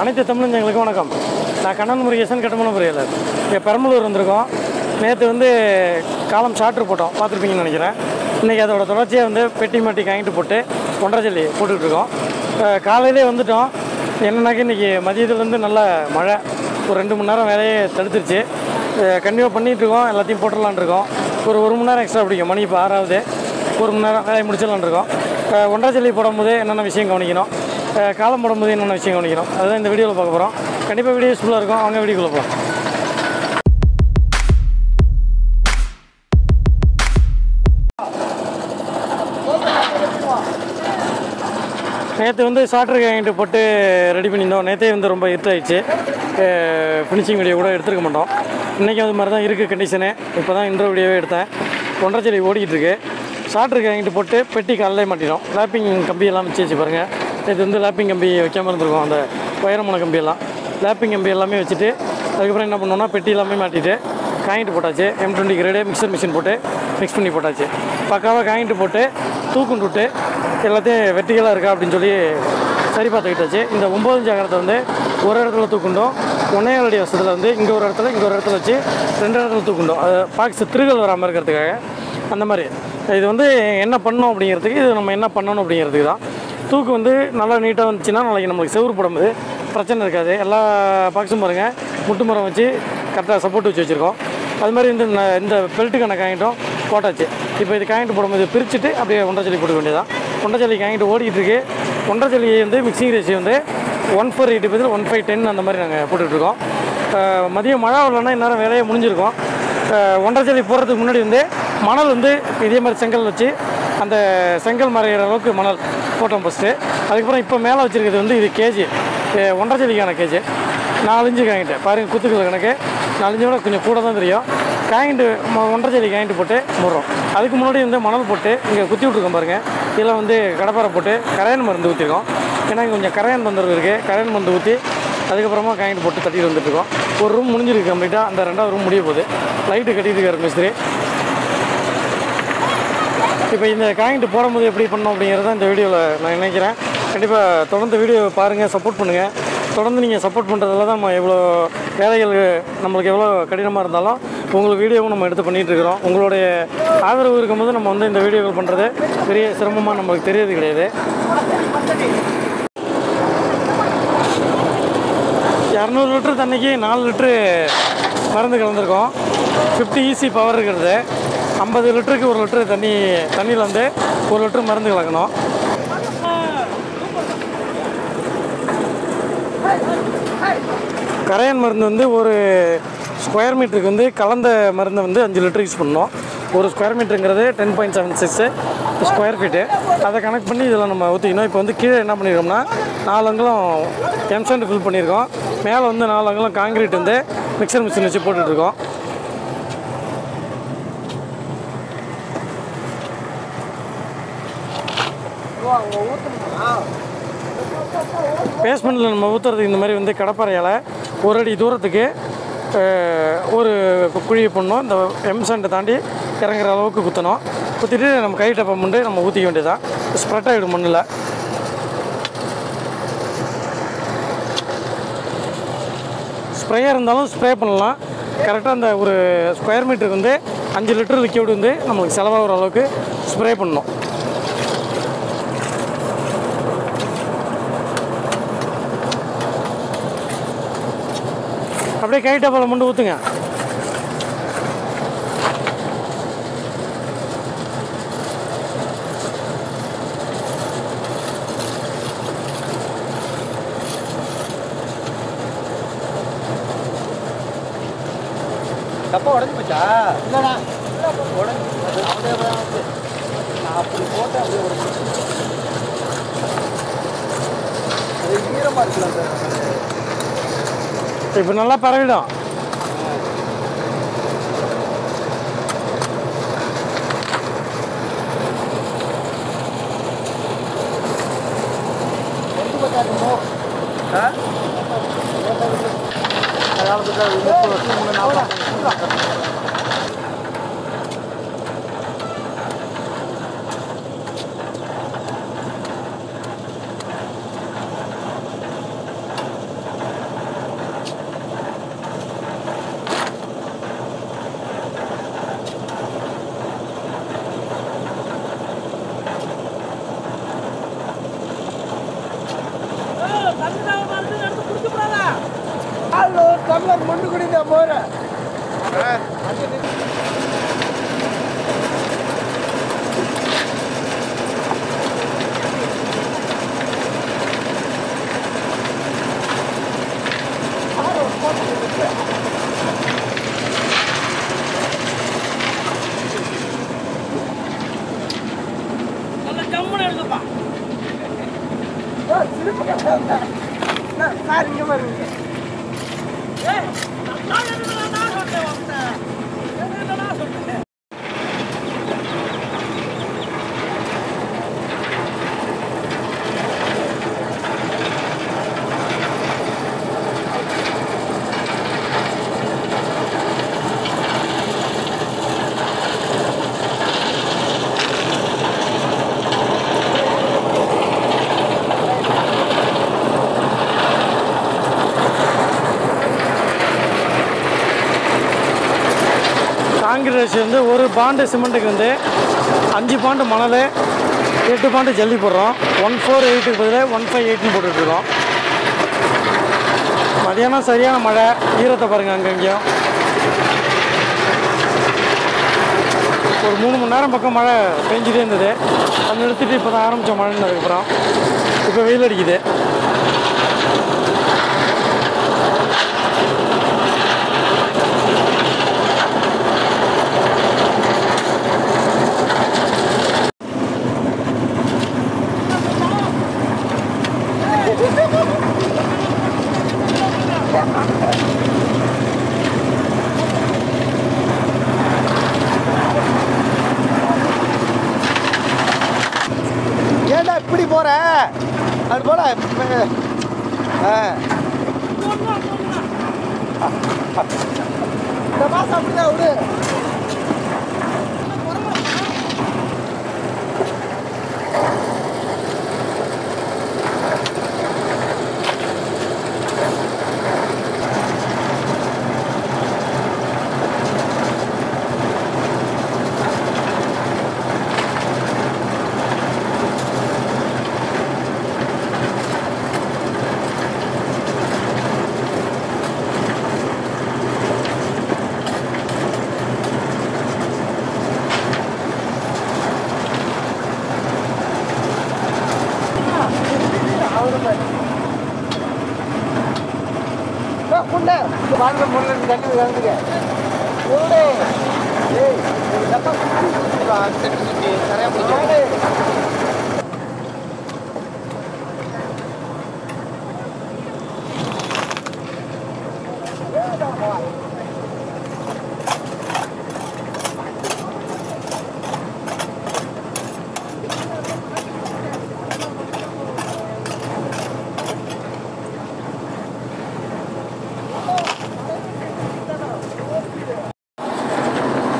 அனைத்து தமிழஞ்சங்களுக்கும் வணக்கம். நான் கண்ணன் முருகேசன் கட்டமன பொறியாளர் இங்கே பெரம்பலூர் வந்திருக்கோம் நேற்று வந்து காலம் ஷார்ட்ரு போட்டோம். பார்த்துருப்பீங்கன்னு நினைக்கிறேன். இன்றைக்கி அதோட தொடர்ச்சியாக வந்து பெட்டி மாட்டி காங்கிட்டு போட்டு ஒன்றரை ஜல்லி போட்டுக்கிட்டு இருக்கோம். காலையிலே வந்துட்டோம். என்னன்னாக்கா இன்றைக்கி மதியத்துலேருந்து நல்ல மழை. ஒரு ரெண்டு மணி நேரம் வேலையே தடுத்துருச்சு. கண்டிப்பாக பண்ணிகிட்டு இருக்கோம். எல்லாத்தையும் போட்டுடலான் இருக்கோம். ஒரு ஒரு மணி நேரம் எக்ஸ்ட்ரா பிடிக்கும். மணி இப்போ ஆறாவது. ஒரு மணி நேரம் வேலையை முடிச்சிடலான் இருக்கோம். ஒன்றரை ஜல்லி போடும்போது என்னென்ன விஷயம் கவனிக்கணும்? காலம் போடும்போது என்னென்ன விஷயம் கவனிக்கிறோம். அதுதான் இந்த வீடியோவில் பார்க்க போகிறோம் கண்டிப்பாக வீடியோ யூஸ்ஃபுல்லாக இருக்கும். அவங்க வீடியோக்குள்ளே போகலாம் நேற்று வந்து சாட்ரு வாங்கிட்டு போட்டு ரெடி பண்ணியிருந்தோம். நேற்றே வந்து ரொம்ப இருட்டாயிடுச்சு. ஃபினிஷிங் வீடியோ கூட எடுத்துருக்க மாட்டோம். இன்றைக்கி அது மாதிரி தான் இருக்குது கண்டிஷனு இப்போ தான் இன்ட்ரோ வீடியோவே எடுத்தேன். ஒன்றரை செடி ஓடிக்கிட்டு இருக்கு. சாட்டருக்கு வாங்கிட்டு போட்டு பெட்டி காலையிலே மாட்டிடும் லேப்பிங் கம்பியெல்லாம் வச்சு வச்சு பாருங்கள் இது வந்து லேப்பிங் கம்பி வைக்காமல் இருந்திருக்கோம். அந்த உயரமான கம்பியெல்லாம். லேப்பிங் கம்பி எல்லாமே வச்சுட்டு அதுக்கப்புறம் என்ன பண்ணோம்னா பெட்டி எல்லாமே மாட்டிட்டு காயின்ட்டு போட்டாச்சு. M twenty grade mixer machine போட்டு மிக்ஸ் பண்ணி போட்டாச்சு. பக்காவாக காயின்ட்டு போட்டு தூக்குண்டு விட்டு எல்லாத்தையும் வெட்டிகளாக இருக்கா அப்படின்னு சொல்லி சரி பார்த்துக்கிட்டாச்சு. இந்த ஒம்பது ஜாகிரத்தை வந்து ஒரு இடத்துல தூக்குண்டோம். ஒன்றையால் வசதியில் வந்து இங்கே ஒரு இடத்துல இங்கே ஒரு இடத்துல வச்சு ரெண்டு இடத்துல தூக்குண்டோம். அது பாக்ஸ் திருகல் வராமல் இருக்கிறதுக்காக. அந்த மாதிரி. இது வந்து என்ன பண்ணோம் அப்படிங்கிறதுக்கு இது நம்ம என்ன பண்ணணும் அப்படிங்கிறதுக்கு தான். தூக்கு வந்து நல்லா நீட்டாக வந்துச்சுன்னா நாளைக்கு நம்மளுக்கு செவ்வறு போடும்போது பிரச்சனை இருக்காது. எல்லா பாக்ஸும் பாருங்கள் முட்டு மரம் வச்சு கரெக்டாக சப்போர்ட் வச்சு வச்சுருக்கோம். அது மாதிரி இந்த இந்த பெல்ட்டுக்கான காயிட்டும் போட்டாச்சு. இப்போ இது காயிட்டு போடும்போது பிரிச்சுட்டு அப்படியே ஒன்றரை ஜல்லி போட்டுக்க வேண்டியதான் ஒன்றரை ஜல்லி காயிட்டு ஓடிக்கிட்டு இருக்கு. ஒன்றரை வந்து மிக்சிங் ரேஷியோ வந்து ஒன் ஃபோர் எயிட்டி பதில் ஒன் ஃபைவ் டென் அந்த மாதிரி நாங்கள் போட்டுட்ருக்கோம் மதியம் மழை வரலன்னா இந்நேரம் வேலையே முடிஞ்சிருக்கோம். ஒன்றரை போடுறதுக்கு முன்னாடி வந்து மணல் வந்து இதே மாதிரி செங்கல் வச்சு அந்த செங்கல் மறைகிற அளவுக்கு மணல் போட்டோம் ஃபஸ்ட்டு அதுக்கப்புறம் இப்போ மேலே வச்சுருக்கிறது வந்து இது கேஜி ஒன்றரை செடிக்கான கேஜி நாலஞ்சு காயின்ட்டு பாருங்கள் குத்துக்கள் கணக்கு. நாலஞ்சு விட கொஞ்சம் கூட தான் தெரியும். காயின்ட்டு ஒன்றரை செடி காயின்ட்டு போட்டு முடுறோம். அதுக்கு முன்னாடி வந்து மணல் போட்டு இங்கே குத்தி விட்ருக்கோம் பாருங்கள் இதில் வந்து கடப்பாரை போட்டு கரையான் மருந்து ஊற்றிருக்கோம் ஏன்னா இங்கே கொஞ்சம் கரையான் தொந்தரவு இருக்குது கரையான் மருந்து ஊற்றி அதுக்கப்புறமா காயின்ட்டு போட்டு தட்டிட்டு வந்துட்டுருக்கோம். ஒரு ரூம் முடிஞ்சிருக்கு கம்ப்ளீட்டாக அந்த ரெண்டாவது ரூம் முடிய போகுது. லைட்டு கட்டிட்டு இருக்காரு மிஸ்திரி இப்போ இந்த காயின்ட்டு போடும்போது எப்படி பண்ணோம் அப்படிங்கிறத இந்த வீடியோவில் நான் நினைக்கிறேன். கண்டிப்பாக தொடர்ந்து வீடியோ பாருங்கள் சப்போர்ட் பண்ணுங்கள் தொடர்ந்து நீங்கள் சப்போர்ட் பண்ணுறதுல தான் நம்ம எவ்வளோ வேலைகள் நம்மளுக்கு எவ்வளோ கடினமாக இருந்தாலும் உங்களுக்கு வீடியோவும் நம்ம எடுத்து பண்ணிகிட்டு இருக்கிறோம். உங்களுடைய ஆதரவு இருக்கும்போது நம்ம வந்து இந்த வீடியோகள் பண்ணுறது பெரிய சிரமமாக நம்மளுக்கு தெரியறது கிடையாது. இரநூறு லிட்டர் தண்ணிக்கு நாலு லிட்ரு மருந்து கலந்துருக்கோம். ஃபிஃப்டி ஈசி பவர் இருக்கிறது. ஐம்பது லிட்டருக்கு ஒரு லிட்டரு தண்ணி தண்ணியில் வந்து ஒரு லிட்டரு மருந்து கலக்கணும். கரையான் மருந்து வந்து ஒரு ஸ்கொயர் மீட்டருக்கு வந்து கலந்த மருந்தை வந்து அஞ்சு லிட்டர் யூஸ் பண்ணணும். ஒரு square மீட்டருங்கிறது ten point seven six square feet. அதை கனெக்ட் பண்ணி இதில் நம்ம ஊற்றிக்கணும் இப்போ வந்து கீழே என்ன பண்ணியிருக்கோம்னா நாலு அங்கலம் எம்சண்ட் ஃபில் பண்ணியிருக்கோம் மேலே வந்து நாலு அங்குலம் காங்கிரீட் வந்து மிக்சர் மிஷின் வச்சு போட்டுட்ருக்கோம் பேஸ்மெண்ட்டில் நம்ம ஊற்றுறது இந்த மாதிரி வந்து கடப்பறையால் ஒரு அடி தூரத்துக்கு ஒரு குழியை பண்ணோம் இந்த எம்சண்டை தாண்டி இறங்குற அளவுக்கு குத்தணும். குத்திட்டு நம்ம கை டப்பம் பண்ணி நம்ம ஊற்றிக்க வேண்டியதான் ஸ்ப்ரெட் ஆகிடும் மண்ணில். ஸ்ப்ரேயாக இருந்தாலும் ஸ்ப்ரே பண்ணலாம். கரெக்டாக அந்த ஒரு ஸ்கொயர் மீட்டருக்கு வந்து அஞ்சு லிட்டர் லிக்யூடு வந்து நம்மளுக்கு செலவாகிற அளவுக்கு ஸ்ப்ரே பண்ணணும். அப்படியே கை டப்பாவில் மட்டும் ஊற்றுங்க டப்பா உடஞ்சி போச்சா? இல்லைண்ணா உடஞ்சி அப்படியே. நான் அப்படி போட்டேன் அப்படியே உடஞ்சி அது ஈரமாக இருக்கலாம் சார் இப்போ நல்லா பரவிடும். ரெண்டு பத்தாக்குமோ ஆ காலத்துக்கு அது முப்பது வருஷம் முன்னே நாற்பது டம்ளர் மொண்டு குடிங்க போகிறேன் சார் இங்கே பாருங்க. காங்கிரஸ் வந்து ஒரு பாண்டு சிமெண்ட்டுக்கு வந்து அஞ்சு பாண்டு மணல் எட்டு பாண்டு ஜல்லி போடுறோம். ஒன் ஃபோர் எயிட்டுக்கு பதிலாக ஒன் ஃபைவ் எயிட்னு போட்டுட்ருக்கோம் மதியானம் சரியான மழை ஈரத்தை பாருங்கள் அங்கங்கேயும் ஒரு மூணு மணி நேரம் பக்கம் மழை பெஞ்சிட்டே இருந்தது. அதை நிறுத்திட்டு இப்போ தான் ஆரம்பித்த மழைன்னு அதுக்கப்புறம். இப்போ வெயில் அடிக்குது. गड़बड़ है हाँ उड़े வாழ்ந்த முள்ள தண்ணி வந்துங்க ஏய் எப்ப சுத்தி சுத்தி சரியா போச்சு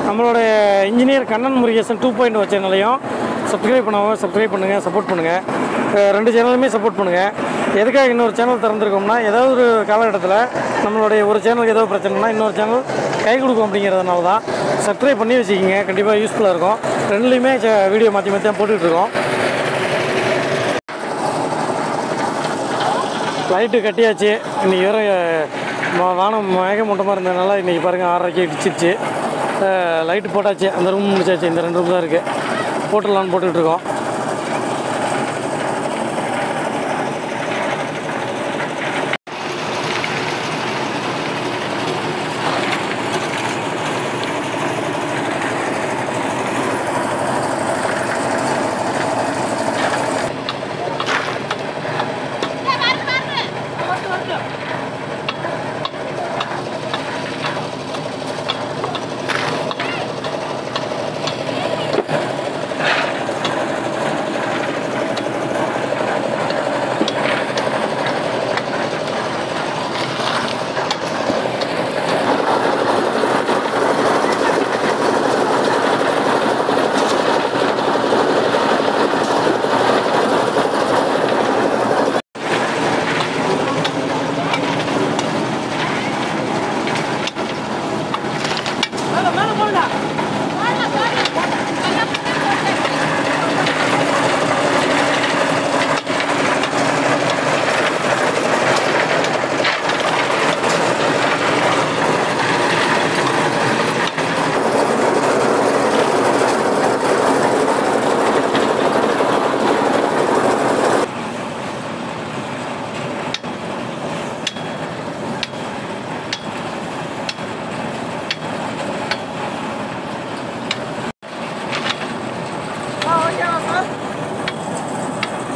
நம்மளுடைய engineer Kannan Murugesan two point சேனலையும் சப்ஸ்கிரைப் பண்ணாமல் சப்ஸ்கிரைப் பண்ணுங்கள் சப்போர்ட் பண்ணுங்கள் ரெண்டு சேனலுமே சப்போர்ட் பண்ணுங்கள் எதுக்காக இன்னொரு சேனல் திறந்துருக்கோம்னா ஏதாவது ஒரு காலகட்டத்தில் நம்மளுடைய ஒரு சேனலுக்கு ஏதோ பிரச்சனைனா இன்னொரு சேனல் கை கொடுக்கும் அப்படிங்கிறதுனால தான் சப்ஸ்கிரைப் பண்ணி வச்சுக்கிங்க. கண்டிப்பாக யூஸ்ஃபுல்லாக இருக்கும். ரெண்டுலேயுமே வீடியோ மாற்றி மாற்றி தான் போட்டுக்கிட்டு இருக்கோம். லைட்டு கட்டியாச்சு. இன்றைக்கி வேறு வானம் வானம் மேகமூட்டமாக இருந்ததுனால இன்றைக்கி பாருங்கள் ஆறரைக்கு இடிச்சிருச்சு. லைட்டு போட்டாச்சு. அந்த ரூம் முடிச்சாச்சு. இந்த ரெண்டு ரூம் தான் இருக்குது போட்டுடலான்னு போட்டுக்கிட்டு இருக்கோம்.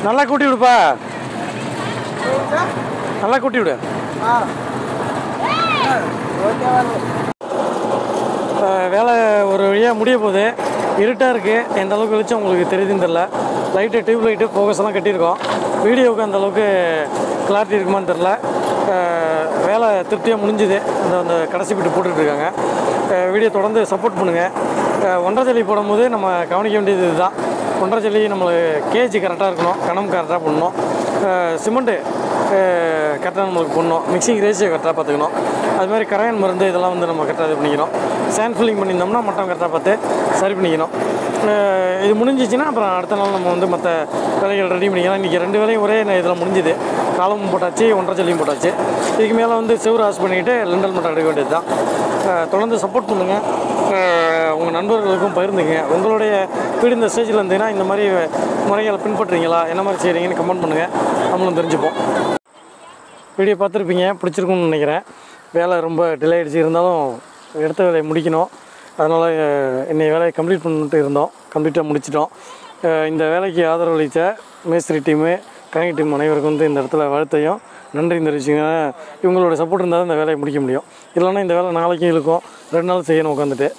நல்லா கூட்டி விடுப்பா. நல்லா கூட்டி விடு. வேலை ஒரு வழியாக முடிய போகுது. இருட்டாக இருக்குது எந்த அளவுக்கு வெளிச்சம் உங்களுக்கு தெரியுதுன்னு தெரில லைட்டு டியூப் லைட்டு ஃபோக்கஸ் எல்லாம் கட்டியிருக்கோம். வீடியோவுக்கு அந்த அளவுக்கு கிளாரிட்டி இருக்குமான்னு தெரில வேலை திருப்தியாக முடிஞ்சுது. அந்த அந்த கடைசி பிட்டு போட்டுட்ருக்காங்க வீடியோ தொடர்ந்து சப்போர்ட் பண்ணுங்கள் ஒன்றரை ஜல்லி போடும்போது நம்ம கவனிக்க வேண்டியது இதுதான். ஒன்றரை ஜல்லி நம்மளுக்கு கேஜி கரெக்டாக இருக்கணும். கணம் கரெக்டாக பண்ணணும் சிமெண்ட்டு கரெக்டாக நம்மளுக்கு பண்ணணும் மிக்சிங் ரேஷியோ கரெக்டாக பார்த்துக்கணும் அது மாதிரி கரையான் மருந்து இதெல்லாம் வந்து நம்ம கரெக்டாக இது பண்ணிக்கணும். சேண்ட் ஃபில்லிங் பண்ணியிருந்தோம்னா மட்டம் கரெக்டாக பார்த்து சரி பண்ணிக்கணும். இது முடிஞ்சிச்சுன்னா அப்புறம் அடுத்த நாள் நம்ம வந்து மற்ற வேலைகள் ரெடி பண்ணிக்கலாம். இன்றைக்கி ரெண்டு வேலையும் ஒரே இதில் முடிஞ்சுது. காலமும் போட்டாச்சு ஒன்றரை ஜல்லியும் போட்டாச்சு. இதுக்கு மேலே வந்து செவ்வறு ஆஸ் பண்ணிக்கிட்டு லெண்டல் மட்டும் எடுக்க வேண்டியது தான் தொடர்ந்து சப்போர்ட் பண்ணுங்கள் உங்கள் நண்பர்களுக்கும் பகிர்ந்துங்க உங்களுடைய வீடு இந்த ஸ்டேஜில் இருந்தீங்கன்னா இந்த மாதிரி முறைகளை பின்பற்றுறீங்களா? என்ன மாதிரி செய்கிறீங்கன்னு கமெண்ட் பண்ணுங்கள் நம்மளும் தெரிஞ்சுப்போம். வீடியோ பார்த்துருப்பீங்க. பிடிச்சிருக்கும்னு நினைக்கிறேன். வேலை ரொம்ப டிலே ஆகிடுச்சு இருந்தாலும் எடுத்த வேலையை முடிக்கணும். அதனால் இன்னைய வேலையை கம்ப்ளீட் பண்ணிட்டு இருந்தோம். கம்ப்ளீட்டாக முடிச்சிட்டோம். இந்த வேலைக்கு ஆதரவளித்த மேஸ்திரி டீமு கணக்கு டீம் அனைவருக்கும் வந்து இந்த இடத்துல வாழ்த்தையும் நன்றி தெரிவிச்சுங்க இவங்களோட சப்போர்ட் இருந்தால் தான் இந்த வேலையை முடிக்க முடியும். இல்லைன்னா இந்த வேலை நாளைக்கும் இழுக்கும். ரெண்டு நாள் செய்யணும் உட்காந்துட்டு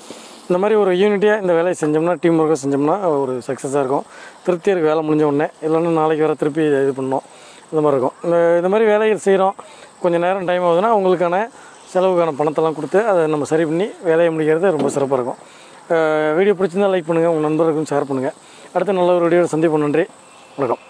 இந்த மாதிரி ஒரு யூனிட்டியாக இந்த வேலையை செஞ்சோம்னா டீம் ஒர்க்காக செஞ்சோம்னா ஒரு சக்ஸஸாக இருக்கும். திருப்தியாக இருக்குது வேலை முடிஞ்ச உடனே. இல்லைன்னா நாளைக்கு வர திருப்பி இது பண்ணோம் இந்த மாதிரி இருக்கும். இந்த இந்த மாதிரி வேலைகள் செய்கிறோம் கொஞ்சம் நேரம் டைம் ஆகுதுன்னா உங்களுக்கான செலவுக்கான பணத்தெல்லாம் கொடுத்து அதை நம்ம சரி பண்ணி வேலையை முடிக்கிறது ரொம்ப சிறப்பாக இருக்கும். வீடியோ பிடிச்சிருந்தால் லைக் பண்ணுங்கள் உங்கள் நண்பர்களுக்கும் ஷேர் பண்ணுங்கள் அடுத்து நல்ல ஒரு வீடியோவில் சந்திப்போம். நன்றி. வணக்கம்.